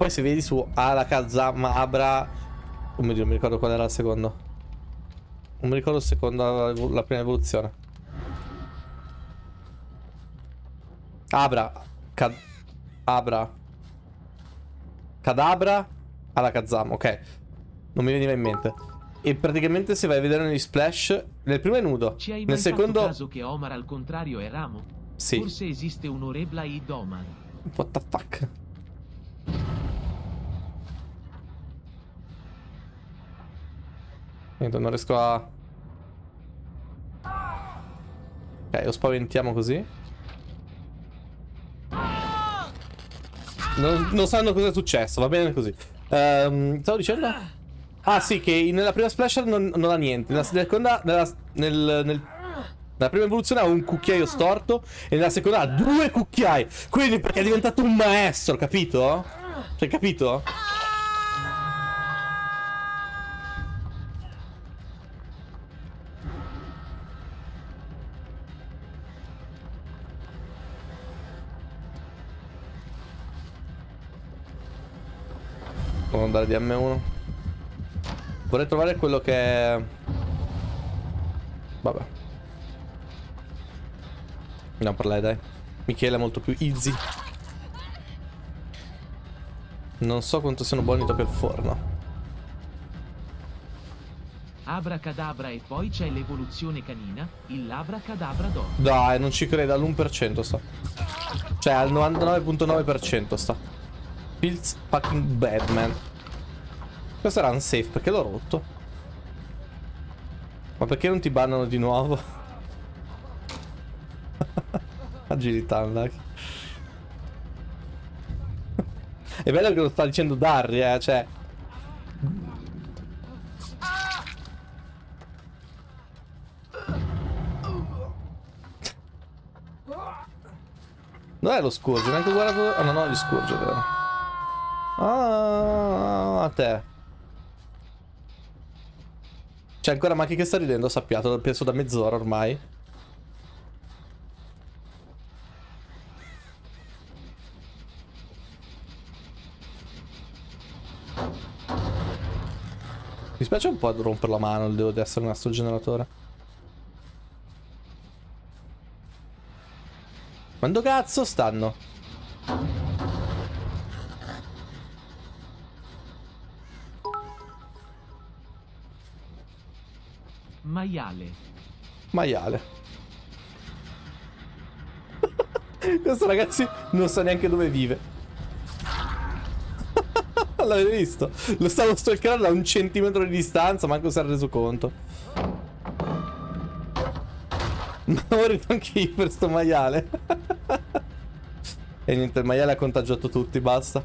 Poi se vedi su Alakazam Abra... Oh mio Dio, non mi ricordo qual era il secondo. Non mi ricordo il secondo, la prima evoluzione. Abra. Cad Abra. Cadabra. Alakazam, ok. Non mi veniva in mente. E praticamente se vai a vedere negli splash, nel primo è nudo. Ci hai nel secondo... caso che Omar al contrario è Ramo? Sì. Forse esiste un Oreblaid Omar. What the fuck? Niente, non riesco a... Ok, lo spaventiamo così. Non, non sanno cosa è successo, va bene così. Ehm, stavo dicendo? Ah sì, che nella prima splash non, non ha niente. Nella seconda... Nella, nel, nel, nella prima evoluzione ha un cucchiaio storto e nella seconda ha due cucchiai. Quindi perché è diventato un maestro, capito? Cioè, capito? Devo andare di M1. Vorrei trovare quello che è... Vabbè. Andiamo a parlare, dai. Michele è molto più easy. Non so quanto siano buoni dopo il forno. Abracadabra e poi c'è l'evoluzione canina, il Labracadabra d'oro. Dai, non ci credo, all'1% sta. Cioè, al 99.9% sta. Feels fucking bad, man. Questo era unsafe, perché l'ho rotto? Ma perché non ti bannano di nuovo? Agilità, unlucky. È bello che lo sta dicendo Darry, eh, cioè... Non è lo scourge, neanche guardato... Ah, no, no, gli scourge, vero? Ah, a te. C'è ancora Maki che sta ridendo, sappiato, penso da mezz'ora ormai. Mi spiace un po' rompere la mano, devo essere un astro generatore. Quando cazzo stanno? Maiale. Maiale. Questo ragazzi non sa neanche dove vive. L'avete visto? Lo stavo stalkerando a un centimetro di distanza, manco si era reso conto. Ma ho morito anche io per sto maiale. e niente, il maiale ha contagiato tutti, basta.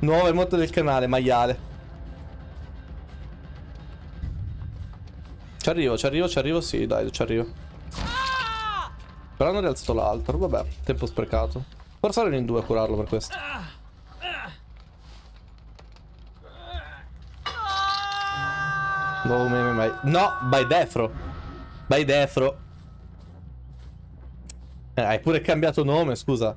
Nuova emote del canale, maiale. Arrivo, ci arrivo, ci arrivo, sì, dai, ci arrivo. Però hanno rialzato l'altro, vabbè, tempo sprecato. Forse erano in due a curarlo per questo. Nuovo meme mai. No, by Defro. By Defro. Eh, hai pure cambiato nome, scusa.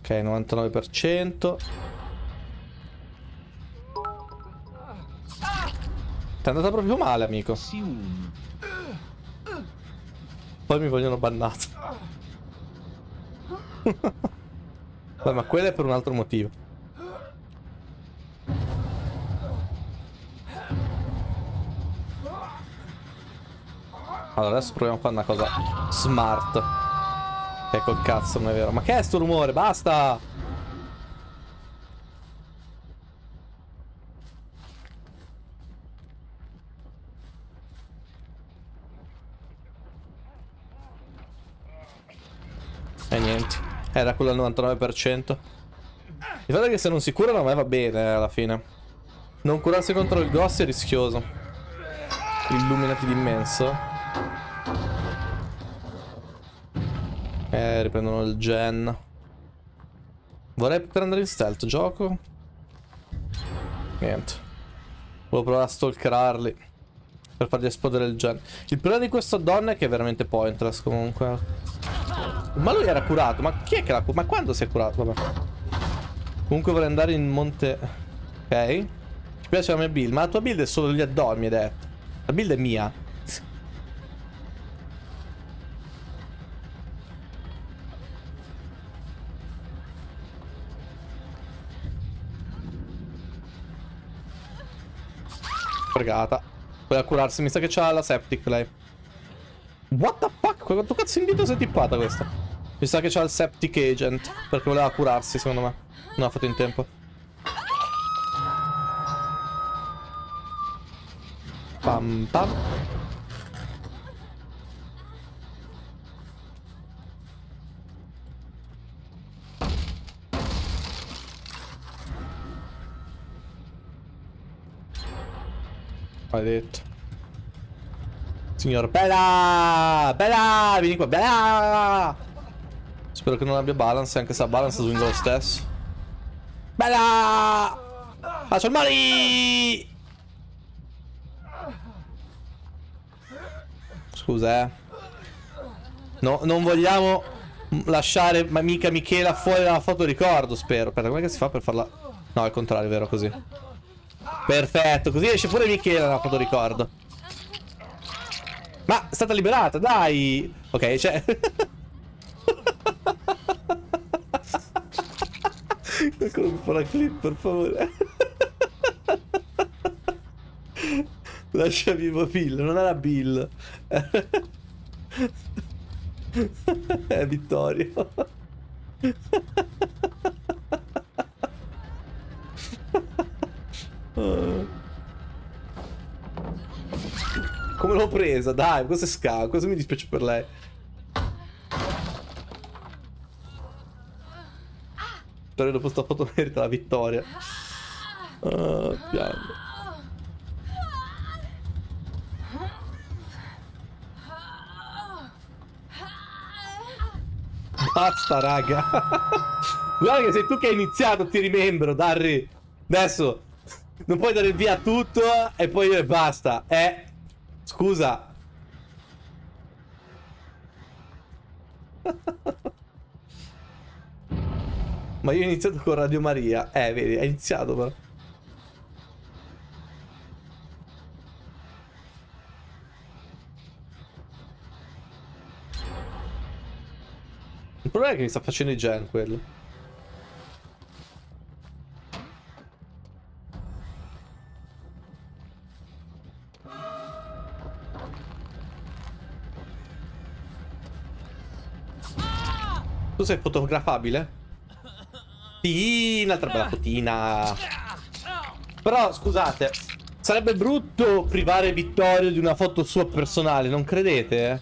Ok, 99%. Ti è andata proprio male, amico. Poi mi vogliono bannato. Beh, ma quello è per un altro motivo. Allora, adesso proviamo a fare una cosa smart. Che col cazzo, non è vero. Ma che è sto rumore? Basta! E niente. Era quello al 99%. Il fatto è che se non si curano a me va bene eh, alla fine. Non curarsi contro il ghost è rischioso. Illuminati d'immenso. Eh, riprendono il gen. Vorrei poter andare in stealth, gioco. Niente. Volevo provare a stalkerarli. Per fargli esplodere il gen. Il problema di questo donna è che è veramente pointless comunque. Ma lui era curato. Ma chi è che l'ha curato? Ma quando si è curato? Vabbè. Comunque vorrei andare in monte... Ok. Ci piace la mia build. Ma la tua build è solo gli addormi, hai detto. La build è mia. Fregata. Puoi curarsi. Mi sa che c'ha la septic lei. What the fuck? Quanto cazzo in dito si è tippata questa? Mi sa che c'ha il septic agent. Perché voleva curarsi, secondo me. Non ha fatto in tempo. Pam pam. Maledetto. Signor Bella! Bella! Vieni qua, Bella! Spero che non abbia balance, anche se ha balance swingo lo stesso. Bella! Faccio il mari! Scusa, eh. No, non vogliamo lasciare mica Michela fuori dalla foto ricordo, spero. Aspetta, come si fa per farla... No, al contrario, vero, così. Perfetto, così esce pure Michela dalla foto ricordo. Ma è stata liberata, dai! Ok, cioè... Qualcuno mi fa la clip, per favore. Lascia vivo Bill, non era Bill. È Vittorio. Come l'ho presa? Dai, cosa è scavo? Cosa mi dispiace per lei? Vittoria dopo sta foto merita la vittoria. Oh, piango. Basta, raga. Guarda che sei tu che hai iniziato, ti rimembro, Darry. Adesso non puoi dare via tutto e poi dire basta. Eh, scusa. Ma io ho iniziato con Radio Maria. Eh, vedi, hai iniziato però. Il problema è che mi sta facendo i gen quello. Tu sei fotografabile? Sì, un'altra bella fotina. Però, scusate, sarebbe brutto privare Vittorio di una foto sua personale, non credete?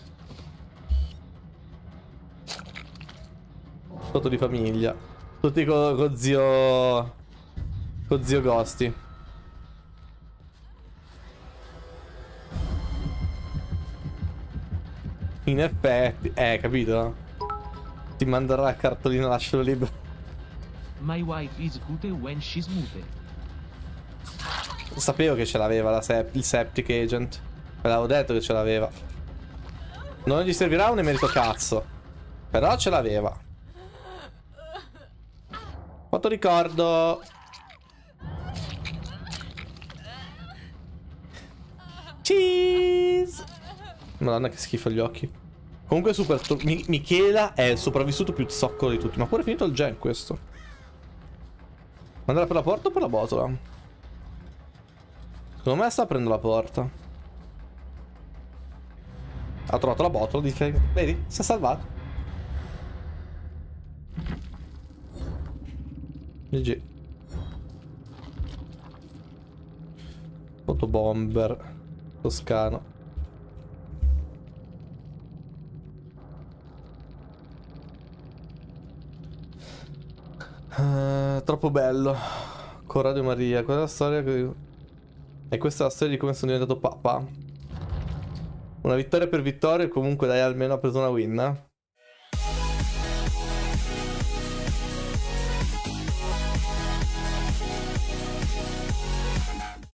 Foto di famiglia. Tutti con, con zio... Con zio Gosti. In effetti, eh, capito? Ti manderà la cartolina, lascialo libero. My wife is good when she's mute. Sapevo che ce l'aveva sep il Septic Agent. Ve l'avevo detto che ce l'aveva. Non gli servirà un emerito cazzo. Però ce l'aveva. Quanto ricordo. Cheese. Madonna che schifo gli occhi. Comunque super... Mi Michela è il sopravvissuto più zoccolo di tutti. Ma pure finito il gen questo. Andrà per la porta o per la botola? Secondo me sta aprendo la porta. Ha trovato la botola, dice... Vedi? Si è salvato. GG. Fotobomber. Toscano. Uh, troppo bello. Corrado Maria. Qual è la storia? Che... E questa è la storia di come sono diventato papà. Una vittoria per vittoria. Comunque dai, almeno ha preso una win. Eh?